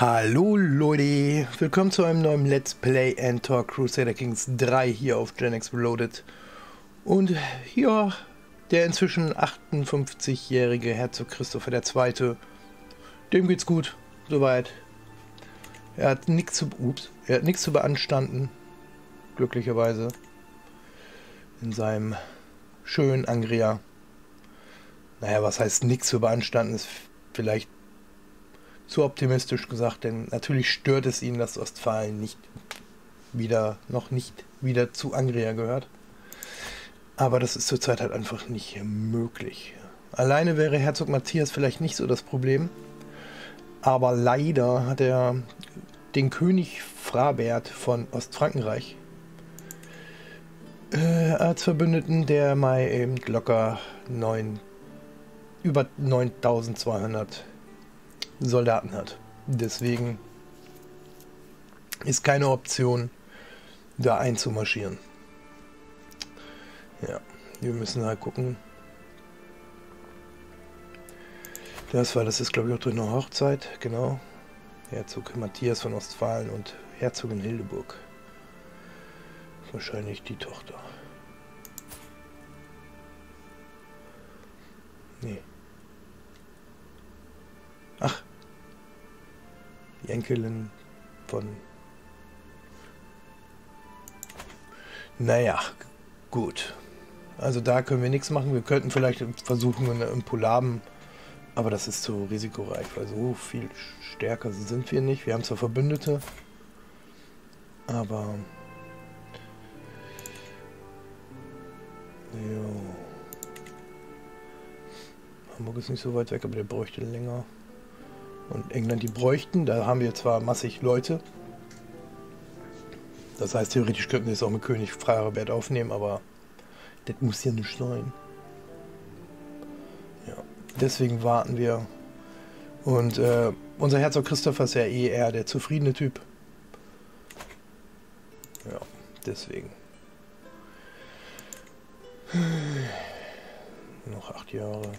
Hallo Leute, willkommen zu einem neuen Let's Play and Talk Crusader Kings 3 hier auf Gen X Reloaded. Und ja, der inzwischen 58-jährige Herzog Christopher II., dem geht's gut, soweit. Er hat nichts zu, ups, er hat nichts zu beanstanden, glücklicherweise, in seinem schönen Angria. Naja, was heißt nichts zu beanstanden, ist vielleicht zu optimistisch gesagt, denn natürlich stört es ihn, dass Ostfalen nicht wieder, noch nicht wieder zu Angria gehört. Aber das ist zurzeit halt einfach nicht möglich. Alleine wäre Herzog Matthias vielleicht nicht so das Problem. Aber leider hat er den König Frabert von Ostfrankenreich äh, als Verbündeten, der mal eben locker 9, über 9200 Soldaten hat. Deswegen ist keine Option, da einzumarschieren. Ja, wir müssen halt gucken. Das war, das ist glaube ich auch durch eine Hochzeit, genau. Herzog Matthias von Ostfalen und Herzogin Hildeburg. Wahrscheinlich die Tochter. Nee. Enkelin von... Naja, gut. Also da können wir nichts machen. Wir könnten vielleicht versuchen im Polaben, aber das ist zu risikoreich, weil so viel stärker sind wir nicht. Wir haben zwar Verbündete, aber... Jo. Hamburg ist nicht so weit weg, aber der bräuchte länger und England die bräuchten. Da haben wir zwar massig Leute. Das heißt, theoretisch könnten wir es auch mit König Freirabert aufnehmen, aber das muss ja nicht sein. Ja, deswegen warten wir. Und äh, unser Herzog Christopher ist ja eh eher der zufriedene Typ. Ja, deswegen. Noch acht Jahre.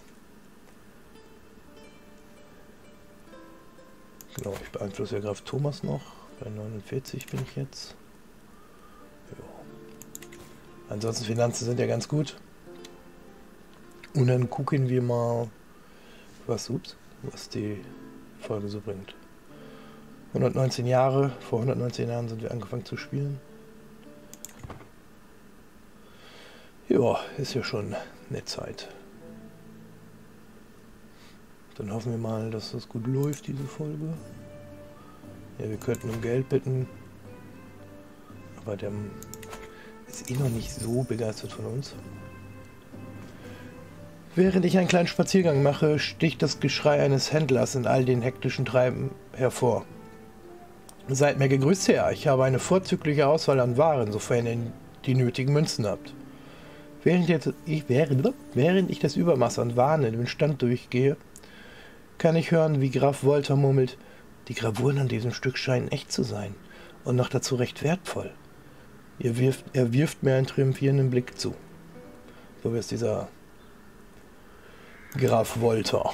Genau, ich beeinflusse ja Graf Thomas noch. Bei 49 bin ich jetzt. Jo. Ansonsten Finanzen sind ja ganz gut. Und dann gucken wir mal, was, ups, was die Folge so bringt. 119 Jahre, vor 119 Jahren sind wir angefangen zu spielen. Ja, ist ja schon eine Zeit. Dann hoffen wir mal, dass das gut läuft, diese Folge. Ja, wir könnten um Geld bitten. Aber der ist eh noch nicht so begeistert von uns. Während ich einen kleinen Spaziergang mache, sticht das Geschrei eines Händlers in all den hektischen Treiben hervor. Seid mir gegrüßt, Herr. Ich habe eine vorzügliche Auswahl an Waren, sofern ihr die nötigen Münzen habt. Während, ich, während ich das Übermaß an Waren in den Stand durchgehe, kann ich hören, wie Graf Wolter murmelt, die Gravuren an diesem Stück scheinen echt zu sein und noch dazu recht wertvoll. Er wirft, er wirft mir einen triumphierenden Blick zu. So wie es dieser Graf Wolter,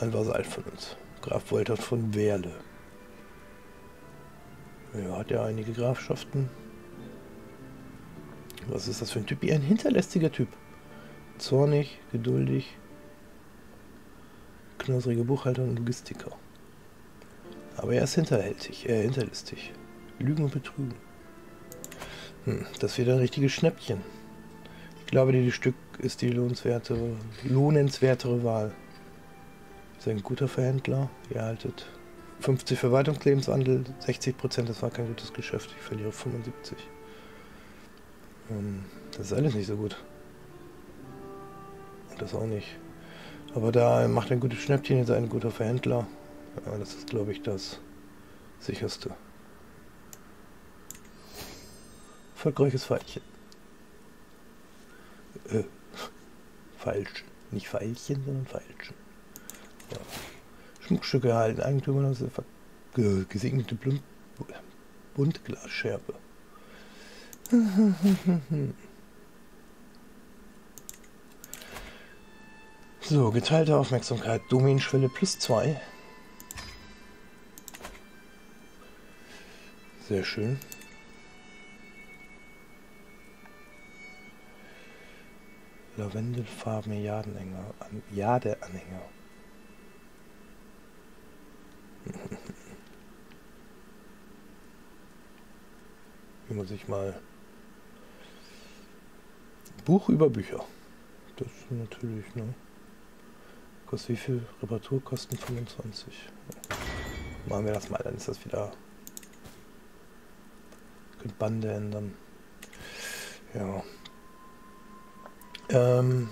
ein Vasall von uns, Graf Wolter von Werle. Ja, hat ja einige Grafschaften. Was ist das für ein Typ? Ein hinterlästiger Typ. Zornig, geduldig, knusrige Buchhalter und Logistiker. Aber er ist hinterhältig, äh, hinterlistig. Lügen und Betrügen. Hm, das wird ein richtiges Schnäppchen. Ich glaube, dieses Stück ist die lohnenswertere, lohnenswertere Wahl. Ist ein guter Verhändler. Ihr erhaltet 50 Verwaltungslebenswandel, 60 Prozent, das war kein gutes Geschäft. Ich verliere 75. Hm, das ist alles nicht so gut. Und das auch nicht. Aber da macht ein gutes Schnäppchen, ist ein guter Verhändler. Ja, das ist, glaube ich, das sicherste. Erfolgreiches Pfeilchen. Äh, falsch. Nicht Pfeilchen, sondern Pfeilchen. Ja. Schmuckstücke erhalten. Eigentümer das ist gesegnete Buntglasscherbe. So, geteilte Aufmerksamkeit. Domainschwelle plus 2. Sehr schön. Lavendelfarbene Jadenanhänger. Jadeanhänger. Hier muss ich mal Buch über Bücher. Das ist natürlich, ne? Kostet wie viel? Reparaturkosten 25. Machen wir das mal, dann ist das wieder. Könnt Bande ändern. Ja. Ähm.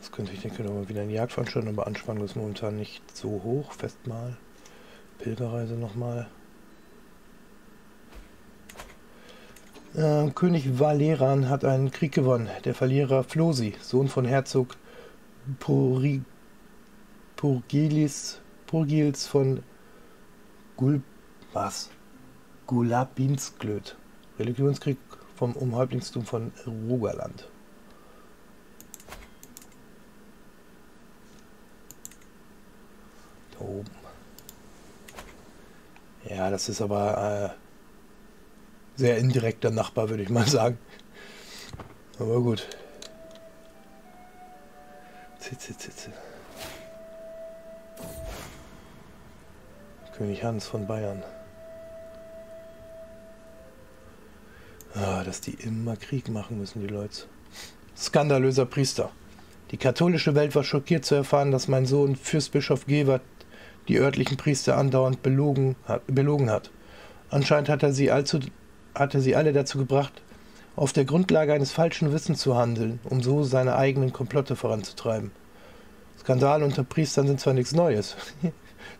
Was könnte ich denke mal wieder in Jagdveranstaltung, aber Anspannung ist momentan nicht so hoch. Festmahl. Pilgerreise nochmal. Äh, König Valeran hat einen Krieg gewonnen. Der Verlierer Flosi, Sohn von Herzog Puri, Purgilis, Purgils von Gul, was? Gulabinsklöt. Religionskrieg vom Umhäuptlingstum von Rogaland. Da oben. Ja, das ist aber äh, sehr indirekter Nachbar, würde ich mal sagen. Aber gut. Zitze, zitze. König Hans von Bayern. Ah, dass die immer Krieg machen müssen, die Leute. Skandalöser Priester. Die katholische Welt war schockiert zu erfahren, dass mein Sohn Fürstbischof Gewert die örtlichen Priester andauernd. Belogen hat. Anscheinend hat er sie allzu hatte sie alle dazu gebracht, auf der Grundlage eines falschen Wissens zu handeln, um so seine eigenen Komplotte voranzutreiben. Skandale unter Priestern sind zwar nichts Neues,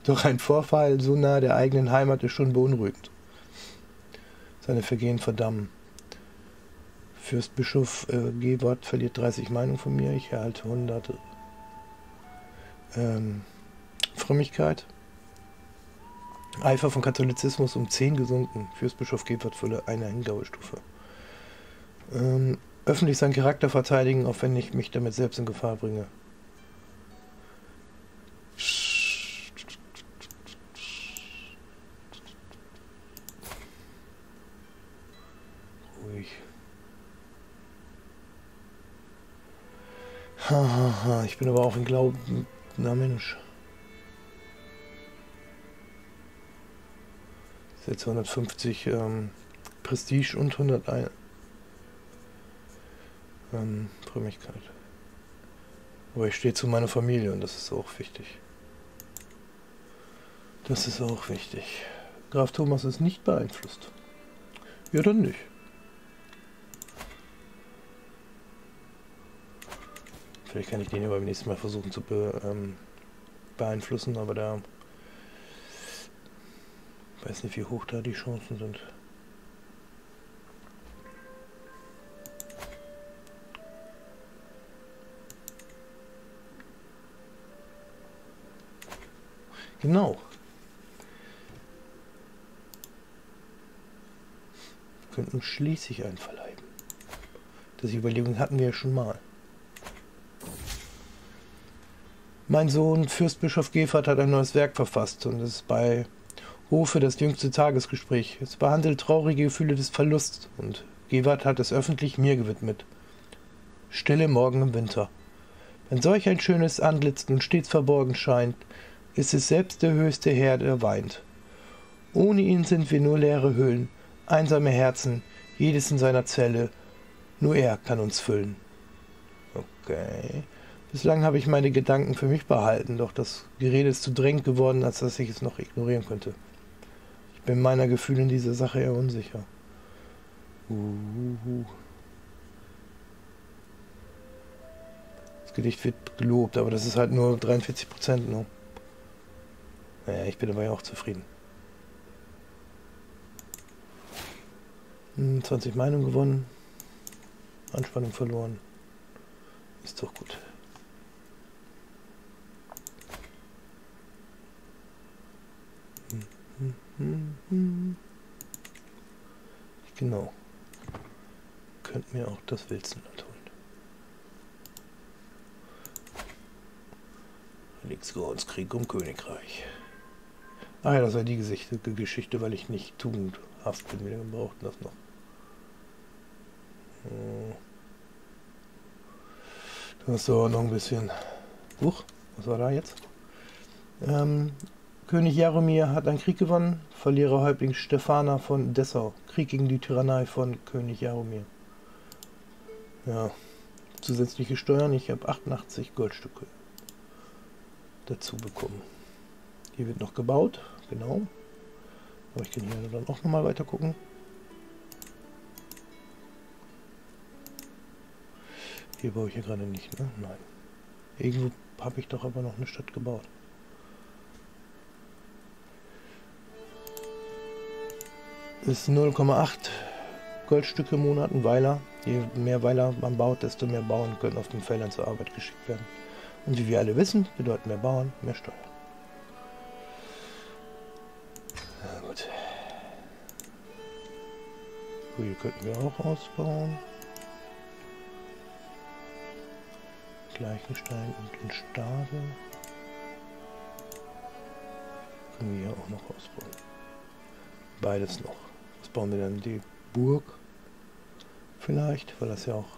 doch ein Vorfall so nahe der eigenen Heimat ist schon beunruhigend. Seine Vergehen verdammen. Fürstbischof äh, Gewort verliert 30 Meinungen von mir, ich erhalte 100 ähm, Frömmigkeit. Eifer von Katholizismus um 10 gesunken. Fürstbischof Gebhardt für eine Hängendauerstufe. Ähm, öffentlich seinen Charakter verteidigen, auch wenn ich mich damit selbst in Gefahr bringe. Ruhig. Hahaha, ich bin aber auch in Glauben. Na Mensch. Jetzt 250 ähm, Prestige und 101 ähm, Frömmigkeit. Aber ich stehe zu meiner Familie und das ist auch wichtig. Das ist auch wichtig. Graf Thomas ist nicht beeinflusst. Ja, dann nicht. Vielleicht kann ich den ja beim nächsten Mal versuchen zu be, ähm, beeinflussen, aber da weiß nicht, wie hoch da die Chancen sind. Genau. Wir könnten schließlich einverleiben. Das Überlegung hatten wir ja schon mal. Mein Sohn, Fürstbischof Gefert, hat ein neues Werk verfasst und ist bei Hofe das jüngste Tagesgespräch. Es behandelt traurige Gefühle des Verlusts und Gewart hat es öffentlich mir gewidmet. Stille Morgen im Winter. Wenn solch ein schönes Antlitz nun stets verborgen scheint, ist es selbst der höchste Herr, der weint. Ohne ihn sind wir nur leere Höhlen, einsame Herzen, jedes in seiner Zelle. Nur er kann uns füllen. Okay. Bislang habe ich meine Gedanken für mich behalten, doch das Gerede ist zu drängend geworden, als dass ich es noch ignorieren könnte bin meiner Gefühle in dieser Sache eher unsicher. Uh, das Gedicht wird gelobt, aber das ist halt nur 43 Prozent. Ne? Naja, ich bin aber ja auch zufrieden. 20 hm, Meinungen gewonnen. Anspannung verloren. Ist doch gut. Genau. Könnt mir auch das Wilson tun. Nixgorns Krieg um Königreich. Ah ja, das war die Geschichte, Geschichte weil ich nicht tugendhaft bin. Wir brauchten das noch. Hm. Das dauert noch ein bisschen. Huch, was war da jetzt? Ähm, König Jaromir hat einen Krieg gewonnen. Verlierer Häuptling Stefana von Dessau. Krieg gegen die Tyrannei von König Jaromir. Ja, zusätzliche Steuern. Ich habe 88 Goldstücke dazu bekommen. Hier wird noch gebaut, genau. Aber ich kann hier dann auch nochmal weiter gucken. Hier baue ich ja gerade nicht, ne? Nein. Irgendwo habe ich doch aber noch eine Stadt gebaut. Ist 0,8 Goldstücke im Monat, ein Weiler. Je mehr Weiler man baut, desto mehr Bauern können auf den Feldern zur Arbeit geschickt werden. Und wie wir alle wissen, bedeuten mehr Bauern mehr Steuern. Hier könnten wir auch ausbauen. Gleichenstein und in Stade. Können wir hier auch noch ausbauen. Beides noch. Was bauen wir dann? Die Burg vielleicht, weil das ja auch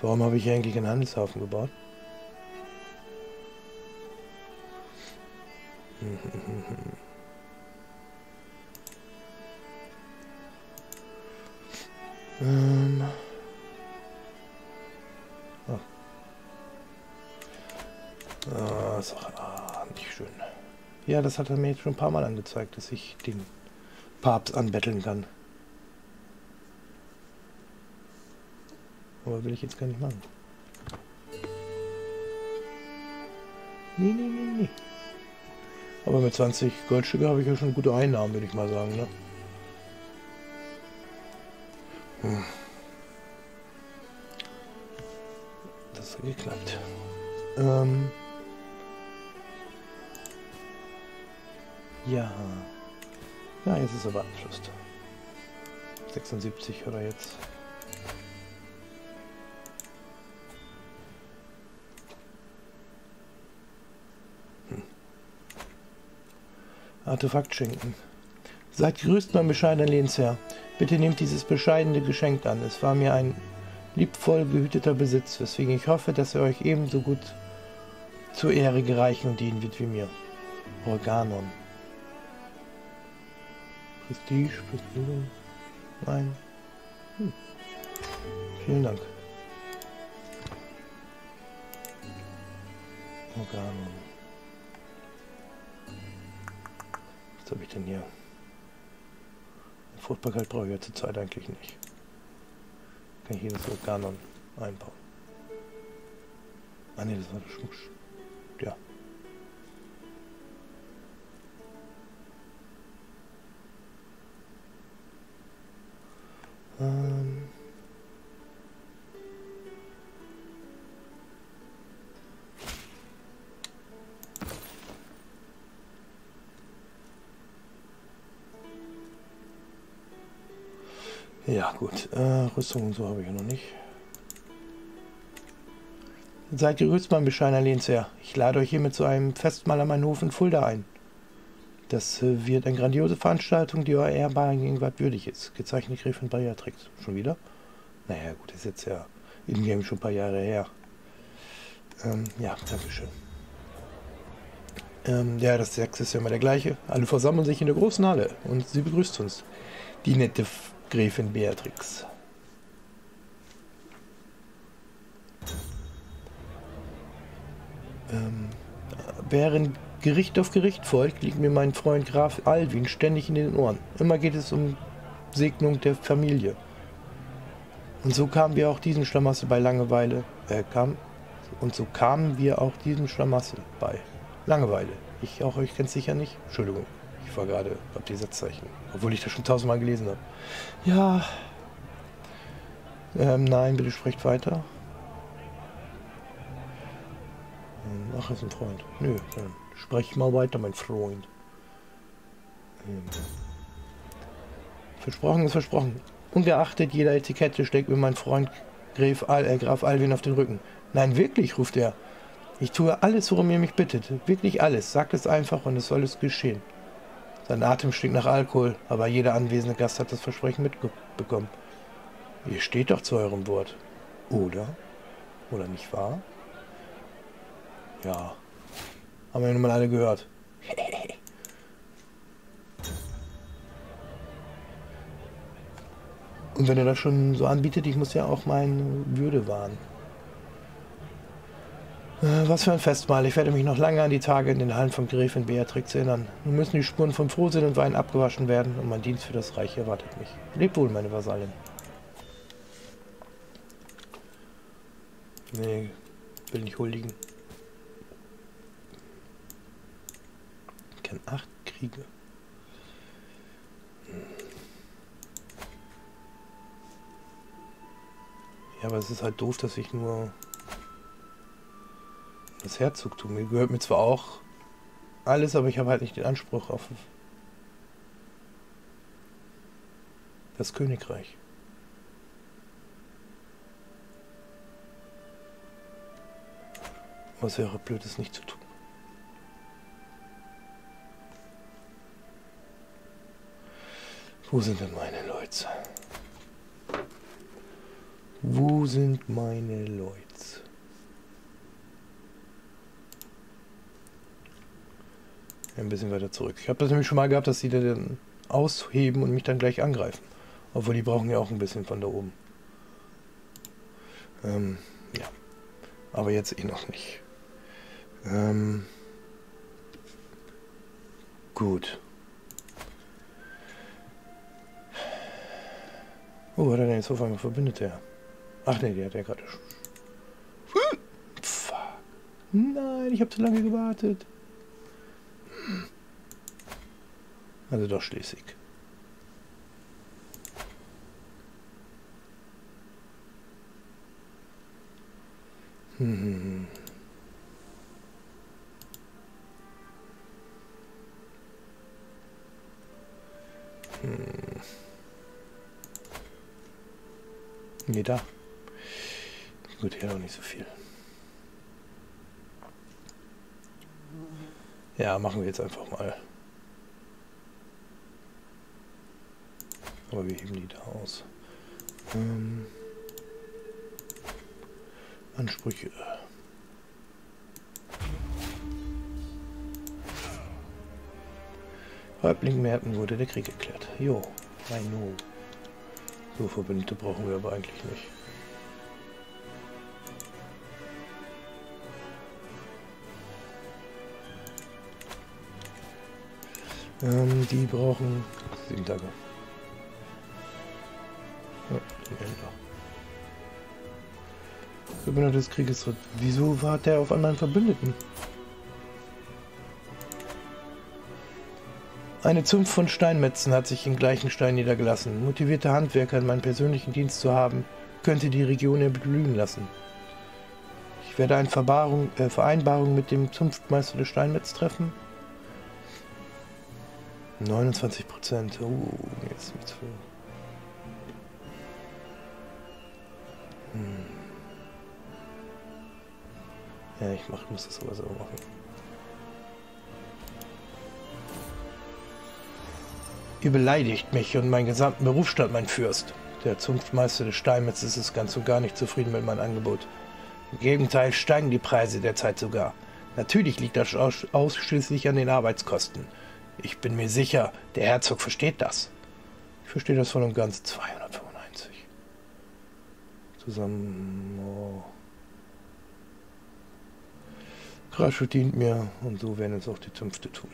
Warum habe ich eigentlich einen Handelshafen gebaut? ähm. Das hat er mir jetzt schon ein paar Mal angezeigt, dass ich den Papst anbetteln kann. Aber will ich jetzt gar nicht machen. Nee, nee, nee, nee. Aber mit 20 Goldstücke habe ich ja schon gute Einnahmen, würde ich mal sagen, ne? Hm. Das hat geklappt. Ähm... Ja. Ja, jetzt ist aber Abschluss. 76 oder jetzt. Hm. Artefakt schenken. Seid grüßt mein bescheidener Lehnsherr. Bitte nehmt dieses bescheidene Geschenk an. Es war mir ein liebvoll gehüteter Besitz, weswegen ich hoffe, dass er euch ebenso gut zur Ehre gereichen und dienen wird wie mir. Organon. Prestige, Prestige. Nein. Hm. Vielen Dank. Organen. Was habe ich denn hier? Fruchtbarkeit brauche ich ja zurzeit eigentlich nicht. Kann ich hier das Organon einbauen. Ah ne, das war der Schmuck. Ja, gut. Äh, Rüstung und so habe ich noch nicht. Seid gerüßt, mein bescheidener Lehnsherr. Ich lade euch hiermit zu einem Festmahl an meinen Hof in Fulda ein. Das äh, wird eine grandiose Veranstaltung, die euer ehrbaren Gegenwart würdig ist. Gezeichnet Gräfin Beatrix. Schon wieder? Naja, gut, ist jetzt ja in-game schon ein paar Jahre her. Ähm, ja, Dankeschön. Ähm, ja, das Sex ist ja immer der gleiche. Alle versammeln sich in der großen Halle und sie begrüßt uns. Die nette Gräfin Beatrix. Ähm, während Gericht auf Gericht folgt, liegt mir mein Freund Graf Alwin ständig in den Ohren. Immer geht es um Segnung der Familie. Und so kamen wir auch diesen Schlamassel bei Langeweile, äh, kam, und so kamen wir auch diesem Schlamassel bei Langeweile. Ich auch euch kennt sicher nicht. Entschuldigung, ich war gerade auf die Satzzeichen, obwohl ich das schon tausendmal gelesen habe. Ja. Ähm, nein, bitte sprecht weiter. Ähm, ach, ist ein Freund. Nö, dann Sprech mal weiter, mein Freund. Ähm. Versprochen ist versprochen. Ungeachtet jeder Etikette steckt mir mein Freund Graf, Al äh, Graf Alwin auf den Rücken. Nein, wirklich, ruft er. Ich tue alles, worum ihr mich bittet. Wirklich alles. Sagt es einfach und es soll es geschehen. Sein Atem stinkt nach Alkohol, aber jeder anwesende Gast hat das Versprechen mitbekommen. Ihr steht doch zu eurem Wort. Oder? Oder nicht wahr? Ja. Haben wir nun mal alle gehört. Und wenn er das schon so anbietet, ich muss ja auch meine Würde wahren. Äh, was für ein Festmahl. Ich werde mich noch lange an die Tage in den Hallen von Gräfin Beatrix erinnern. Nun müssen die Spuren vom Frohsinn und Wein abgewaschen werden und mein Dienst für das Reich erwartet mich. Leb wohl, meine Vasallin. Nee, will nicht huldigen. Ich kenne acht Kriege. Ja, aber es ist halt doof, dass ich nur das Herzogtum. Gehört mir zwar auch alles, aber ich habe halt nicht den Anspruch auf das Königreich. Was wäre blöd, es nicht zu tun. Wo sind denn meine Leute? Wo sind meine Leute? Ein bisschen weiter zurück. Ich habe das nämlich schon mal gehabt, dass sie dann ausheben und mich dann gleich angreifen. Obwohl die brauchen ja auch ein bisschen von da oben. Ähm, ja. Aber jetzt eh noch nicht. Ähm, gut. Oh, hat er denn jetzt auf einmal Verbündete? Ach nee, die hat er gerade. Fuck. Nein, ich habe zu lange gewartet. Also doch Schleswig. Hm. Hm. Nee, da. Gut, hier auch nicht so viel. Ja, machen wir jetzt einfach mal. Aber wir heben die da aus. Ähm, Ansprüche. Häuptling Merten wurde der Krieg erklärt. Jo, I know. So Verbündete brauchen wir aber eigentlich nicht. Ähm, die brauchen sieben Tage. Ja, den. Verbündeter des Krieges. Wieso war der auf anderen Verbündeten? Eine Zunft von Steinmetzen hat sich in Gleichenstein niedergelassen. Motivierte Handwerker in meinem persönlichen Dienst zu haben, könnte die Region erblühen lassen. Ich werde eine äh, Vereinbarung mit dem Zunftmeister des Steinmetz treffen 29 Prozent. Uh, jetzt wird's viel. Hm. Ja, ich mach, muss das aber so machen. Ihr beleidigt mich und meinen gesamten Berufsstand, mein Fürst. Der Zunftmeister des Steinmetzes ist ganz und gar nicht zufrieden mit meinem Angebot. Im Gegenteil steigen die Preise derzeit sogar. Natürlich liegt das ausschließlich an den Arbeitskosten. Ich bin mir sicher, der Herzog versteht das. Ich verstehe das voll und ganz. 295. Zusammen. Oh. Krasche dient mir und so werden es auch die Zünfte tun.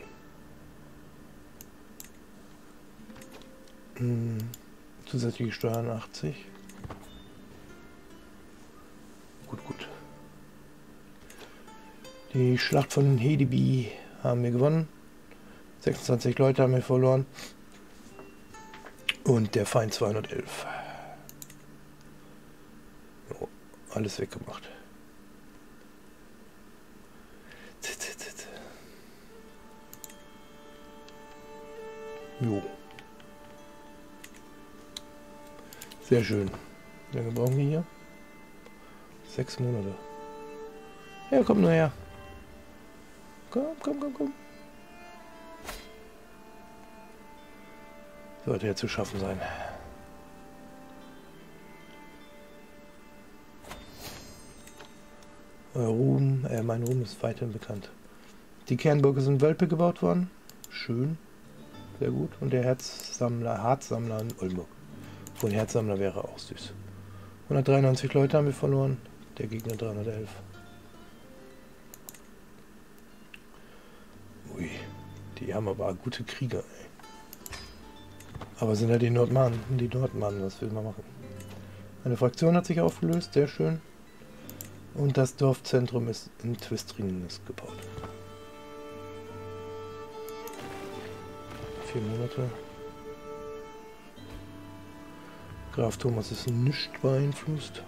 Hm. Zusätzliche Steuern 80. Gut, gut. Die Schlacht von Hedeby haben wir gewonnen. 26 Leute haben wir verloren. Und der Feind 211. Jo, alles weggemacht. Jo. Sehr schön. Wie lange brauchen wir hier? Sechs Monate. Ja, komm nur her. Komm, komm, komm, komm. Sollte ja zu schaffen sein. Euer Ruhm, äh, mein Ruhm ist weiterhin bekannt. Die Kernburg ist in Wölpe gebaut worden. Schön. Sehr gut. Und der Herzsammler, Harzsammler in Oldenburg. Ein Herzsammler wäre auch süß. 193 Leute haben wir verloren. Der Gegner 311. Ui, die haben aber gute Krieger. Ey. Aber sind ja die Nordmannen. Die Nordmannen, was will man machen? Eine Fraktion hat sich aufgelöst, sehr schön. Und das Dorfzentrum ist in Twistringen gebaut. Vier Monate. Graf Thomas ist nicht beeinflusst.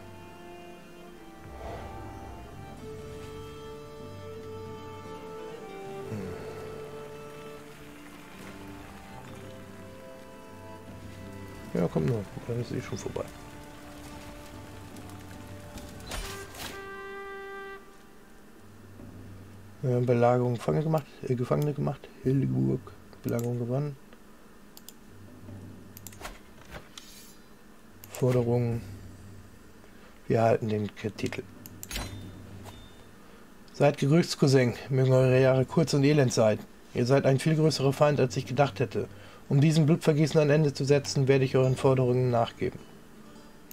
Komm nur. Dann ist eh schon vorbei. Wir haben Belagerung Gefangene gemacht, äh, Gefangene gemacht. Hildeburg, Belagerung gewonnen. Forderung. Wir erhalten den Titel. Seid gegrüßt, Cousin. Mögen eure Jahre kurz und elend sein. Ihr seid ein viel größerer Feind, als ich gedacht hätte. Um diesem Blutvergießen ein Ende zu setzen, werde ich euren Forderungen nachgeben.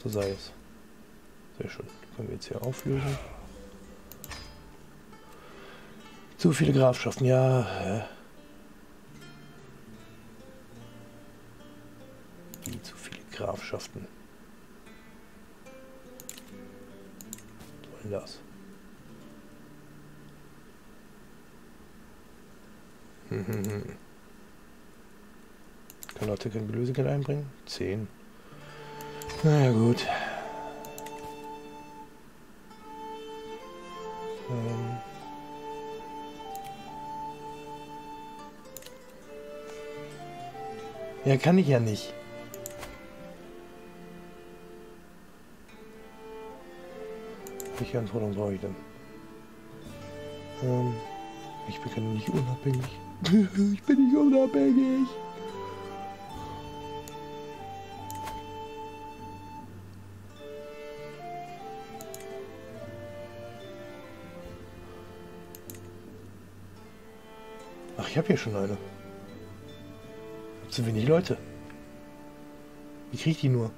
So sei es. Sehr schön. Können wir jetzt hier auflösen. Zu viele Grafschaften, ja. Wie zu viele Grafschaften. Was soll das? Hm, Kann Leute kein Lösegeld einbringen? 10. Naja, gut. Ähm. Ja, kann ich ja nicht. Welche Anforderungen brauche ich denn? Ähm, ich bin nicht unabhängig. ich bin nicht unabhängig. Ich habe hier schon eine. Zu wenig Leute. Wie kriege ich die nur?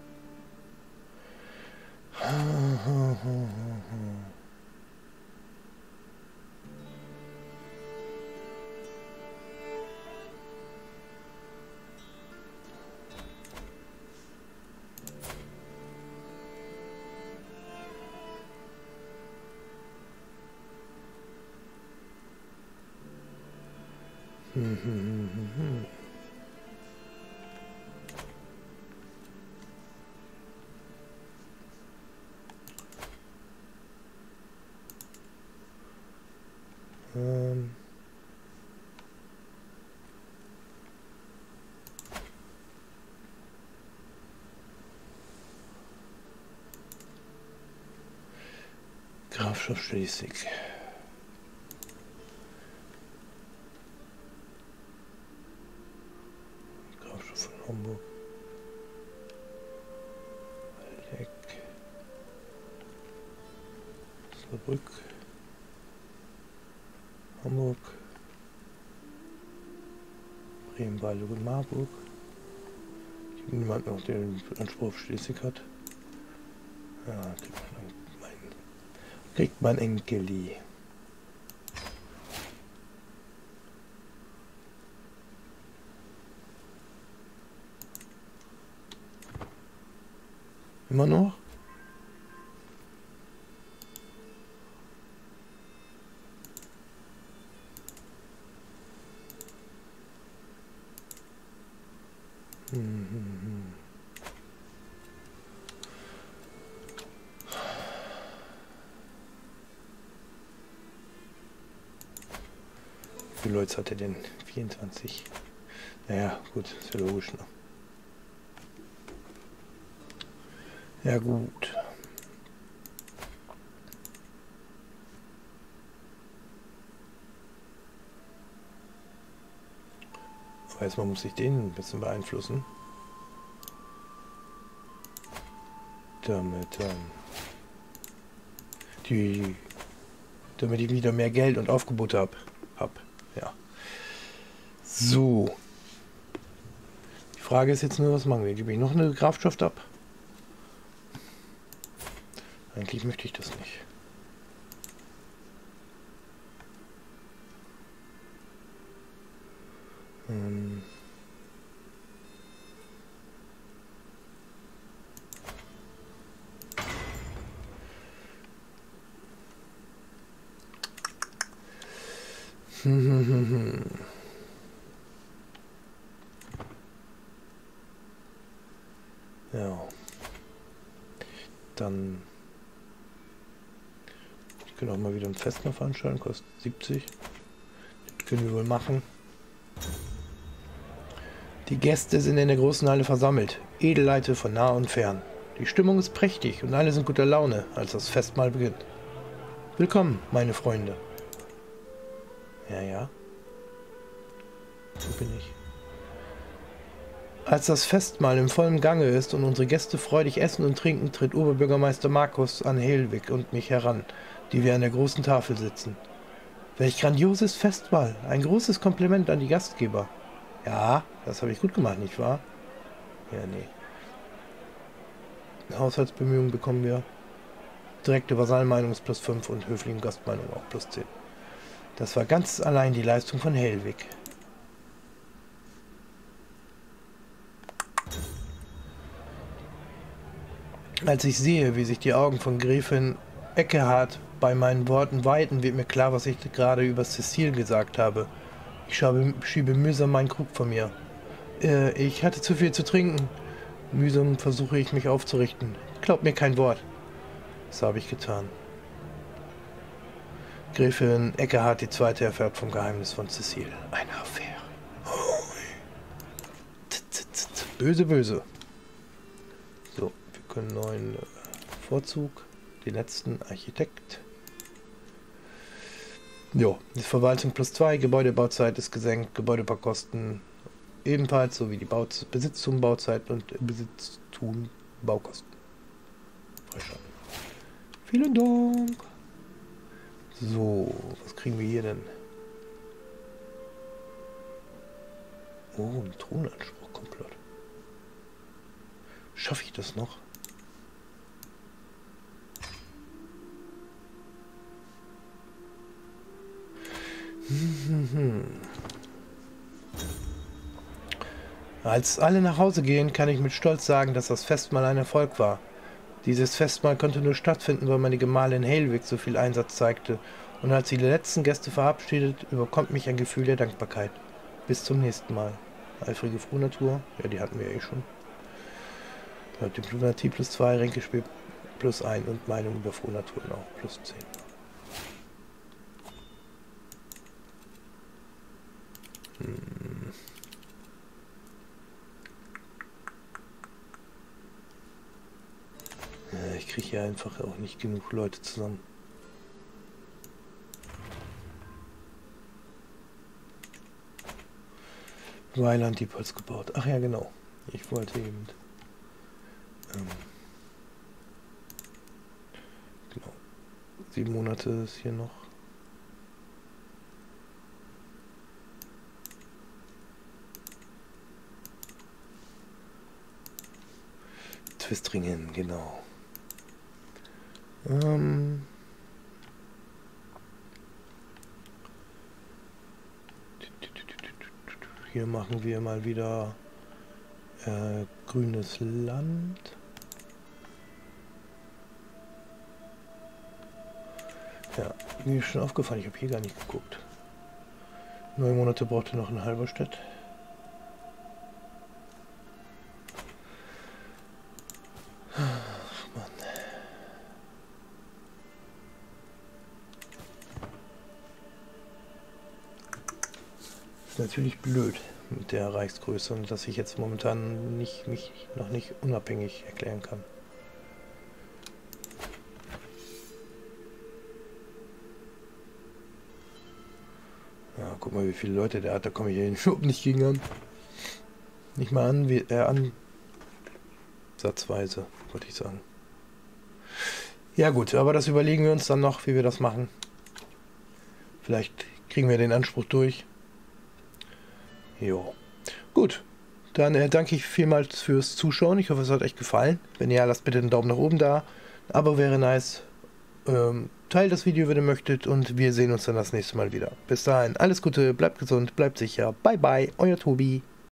Ähm Grafschaft Schleswig. Homburg. Leck. Saarbrück. Hamburg, Bremen, Weiler und Marburg. Niemand noch den Anspruch auf Schleswig hat. Ja, kriegt man, mein, kriegt man. Immer noch? Wie Leute hat er denn? 24. Naja, gut, ist ja logisch. Ne? Ja gut. Aber erstmal muss ich den ein bisschen beeinflussen. Damit ähm, die damit ich wieder mehr Geld und Aufgebot habe. Hab. Ja. So. Die Frage ist jetzt nur, was machen wir? Gebe ich noch eine Grafschaft ab? Eigentlich möchte ich das nicht. Ähm ja. Dann können auch mal wieder ein Fest noch veranstalten, kostet 70. Das können wir wohl machen. Die Gäste sind in der großen Halle versammelt, Edelleute von nah und fern. Die Stimmung ist prächtig und alle sind guter Laune, als das Festmahl beginnt. Willkommen, meine Freunde. Ja, ja. Wo bin ich? Als das Festmahl im vollen Gange ist und unsere Gäste freudig essen und trinken, tritt Oberbürgermeister Markus an Helwig und mich heran die wir an der großen Tafel sitzen. Welch grandioses Festmahl. Ein großes Kompliment an die Gastgeber. Ja, das habe ich gut gemacht, nicht wahr? Ja, nee. Haushaltsbemühungen bekommen wir. Direkte Vasallmeinung ist plus 5 und höfliche Gastmeinung auch plus 10. Das war ganz allein die Leistung von Hellwig. Als ich sehe, wie sich die Augen von Gräfin Eckehard bei meinen Worten weiten, wird mir klar, was ich gerade über Cecile gesagt habe. Ich schiebe, schiebe mühsam meinen Krug von mir. Äh, ich hatte zu viel zu trinken. Mühsam versuche ich mich aufzurichten. Glaub mir kein Wort. Das habe ich getan. Gräfin Eckehard die zweite erfährt vom Geheimnis von Cecile. Eine Affäre. Böse, böse. So, wir können neuen äh, Vorzug. Den letzten Architekt. Jo, die Verwaltung plus 2, Gebäudebauzeit ist gesenkt, Gebäudebaukosten ebenfalls, sowie die Bauz Besitztum, Bauzeit und Besitztum, Baukosten. Vielen Dank. So, was kriegen wir hier denn? Oh, ein Thronanspruch komplett. Schaffe ich das noch? Als alle nach Hause gehen, kann ich mit Stolz sagen, dass das Festmahl ein Erfolg war. Dieses Festmahl konnte nur stattfinden, weil meine Gemahlin Helwig so viel Einsatz zeigte. Und als sie die letzten Gäste verabschiedet, überkommt mich ein Gefühl der Dankbarkeit. Bis zum nächsten Mal. Eifrige Frohnatur, ja, die hatten wir ja eh schon. Diplomatie plus 2, Ränkespiel plus 1 und Meinung über Frohnatur noch plus 10. ich kriege hier einfach auch nicht genug Leute zusammen. Weiland Diepholz gebaut. Ach ja, genau. Ich wollte eben... Ähm, genau. Sieben Monate ist hier noch. Twistringen, genau. Ähm Hier machen wir mal wieder äh, grünes Land. Ja, mir ist schon aufgefallen, ich habe hier gar nicht geguckt. Neun Monate brauchte noch ein halber Stadt. natürlich blöd mit der Reichsgröße und dass ich jetzt momentan nicht, mich noch nicht unabhängig erklären kann. Ja, guck mal, wie viele Leute der hat, da komme ich ja den Schub nicht gegen an. Nicht mal an, wie, äh, an. Satzweise, würde ich sagen. Ja gut, aber das überlegen wir uns dann noch, wie wir das machen. Vielleicht kriegen wir den Anspruch durch. Jo. Gut. Dann äh, danke ich vielmals fürs Zuschauen. Ich hoffe, es hat euch gefallen. Wenn ja, lasst bitte einen Daumen nach oben da. Abo wäre nice. Ähm, teilt das Video, wenn ihr möchtet. Und wir sehen uns dann das nächste Mal wieder. Bis dahin, alles Gute, bleibt gesund, bleibt sicher. Bye bye, euer Tobi.